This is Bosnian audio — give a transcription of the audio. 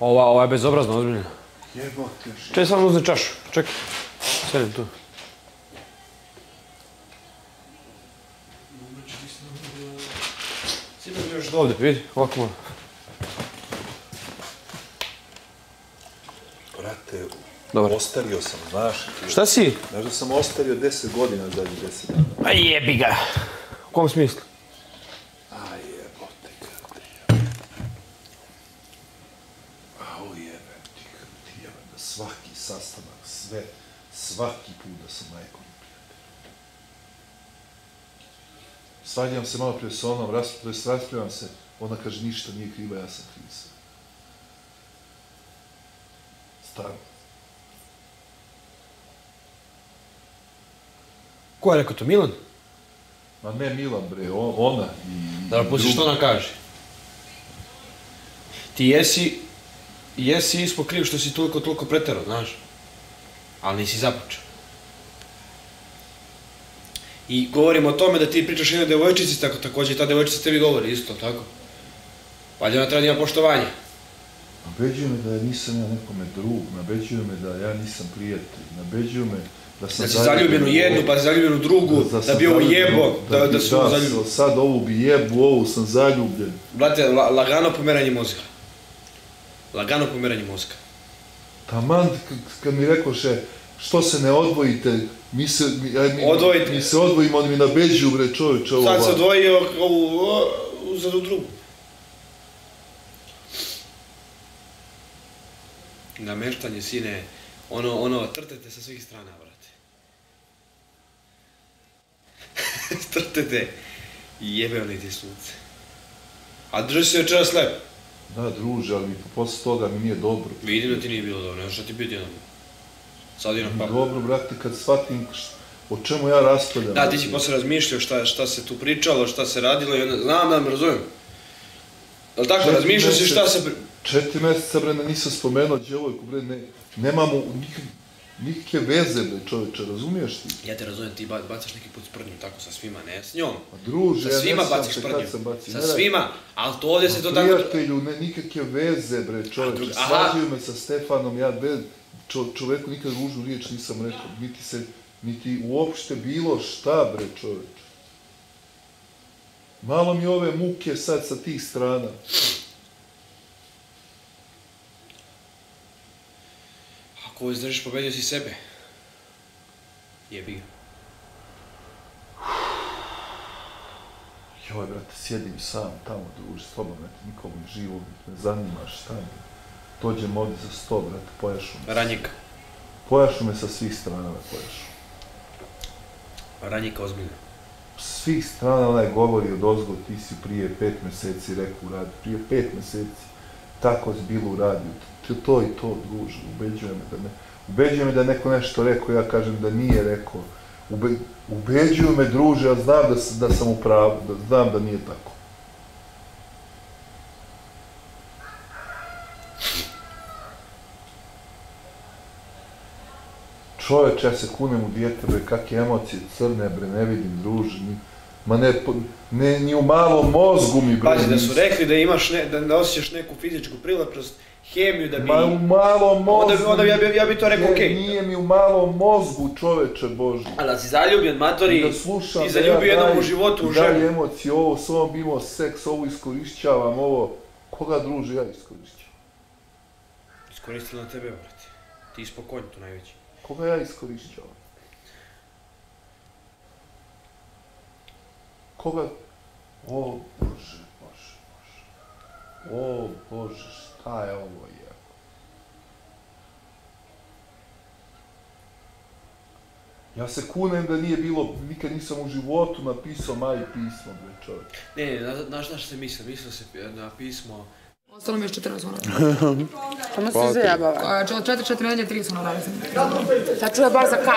Ova, ova je bezobrazna, ozbiljna. Jebote. Čekaj, samo uzmi čašu. Čekaj. Sedim tu. Sjedim još do ovdje, vidi, ovako malo. Brate, Dobar. ostario sam, znaš. Šta si? Znaš da sam ostario 10 godina zadnjih 10 dana. Pa jebi ga. U kom smislu? A jebote, kako ti A o jebe, ti, ti jebe, da svaki sastanak, sve, svaki put da sam majko mi prijatelj. Svađam se malo prije sa onom, to se, ona kaže ništa nije kriva, ja sam kriv sve. Stvarno. Ko je rekao to, Milan? Ma ne Milan bre, on, ona i... Da, pusti što ona kaže. Ti jesi, jesi ispo kriv što si toliko, toliko pretero, znaš. Ali nisi započeo. I govorimo o tome da ti pričaš jednoj devojčici, tako također i ta devojčica tebi govori isto, tako. Pa ona treba da ima poštovanje. Nabeđuju me da ja nisam ja nekome drug, nabeđuju me da ja nisam prijatelj, nabeđuju me da sam Da si zaljubljen u jednu, pa zaljubljen u drugu, da, sam bi ovo jebo, da, da, bi- su da, zaljubljen. Sad ovu bi jebu, ovu sam zaljubljen. Brate, la, lagano pomeranje mozga. Lagano pomeranje mozga. Taman, kad mi rekoše, što se ne odvojite, mi se, mi, aj, mi, Odvojite. mi se odvojimo, oni mi nabeđuju, bre, čovječe, ovo Sad se odvojio ovu, u drugu. Nameštanje, sine, ono, ono, trtete sa svih strana, brate. trtete jebe oni ti sunce. A drži se večeras lepo. Da, druže, ali posle toga mi nije dobro. Vidim da ti nije bilo dobro, nešto ti biti jednom. Sad jednom pa. Dobro, brate, kad shvatim o čemu ja raspravljam. Da, ti si posle razmišljao šta, šta se tu pričalo, šta se radilo i onda, znam da me razumijem. Jel tako, razmišljao si šta se... Četiri mjeseca, bre, nisam spomenuo djevojku, bre, ne, nemamo nik, nikakve veze, bre, čovječe, razumiješ ti? Ja te razumijem, ti ba- bacaš neki put sprdnju tako sa svima, ne s njom. Pa druže, Sa ja svima se sprdnju. sam bacio. Sa Ne, svima, ali to ovdje se to tako... Prijatelju, ne, nikakve veze, bre, čovječe, drugi- aha. svađaju me sa Stefanom, ja bez, čo, čovjeku nikad ružnu riječ nisam rekao, niti se, niti uopšte bilo šta, bre, čovječe. Malo mi ove muke sad sa tih strana. Ako izdržiš, pobedio si sebe. Jebi ga. Joj, brate, sjedim sam tamo, druže, slobodno, brate, nikomu ne živo, ne zanima šta me. Dođem ovdje za sto, brate, pojašu me. Ranjika. Pojašu me sa svih strana, me pojašu. Ranjika ozbiljno. Svih strana onaj govori od ozgo, ti si prije pet mjeseci rekao u radiju, prije pet mjeseci, tako si bilo u to, to i to, druže, ubeđuje me da ne, ubeđuje me da je neko nešto rekao, ja kažem da nije rekao, Ube, ubeđuju me, druže, a znam da, da sam u pravu, da znam da nije tako. Čovječe, ja se kunem u dijete, bre, kakve emocije crne, bre, ne vidim, druže, nije ma ne, ne, ni u malom mozgu mi, bre, Pazi, da su rekli da imaš ne, da, da osjećaš neku fizičku prilepnost, hemiju, da bi... Ma u malom mozgu. Onda bi- onda bi- ja bi- ja bi to rekao, okej. Nije mi u malom mozgu, čoveče Boži. Ali da si zaljubljen, matori, da slušam, ti da zaljubio ja jednom daj- u životu u daj ženu. emocije, ovo s ovom imao seks, ovo iskorišćavam, ovo... Koga druže ja iskorišćavam? Iskoristila tebe, brate. Ti ispokojni tu najveći. Koga ja iskorišćavam? Koga... O Bože, Bože, Bože. O Bože, šta je ovo je? Ja se kunem da nije bilo, nikad nisam u životu napisao maj pismo, bre čovjek. Ne, ne, na- znaš na što se misle? Misle se na pismo... Ostalo mi još 14 ono. Samo se zajebava. A, čet- Četiri, četiri nedelje, tri su na radi. Sad čuje bar za ka...